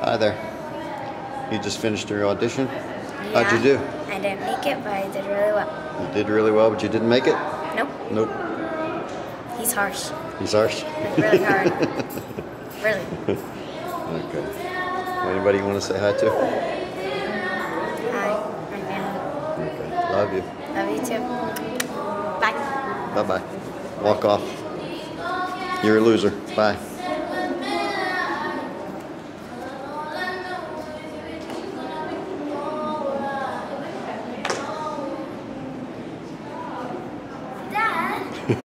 Hi there. You just finished your audition? How'd you do? I didn't make it, but I did really well. You did really well, but you didn't make it? Nope. Nope. He's harsh. He's harsh? Really hard. really. Okay. Anybody you want to say hi to? Hi, my family. Okay. Love you. Love you too. Bye. Bye bye. Walk off. You're a loser. Bye.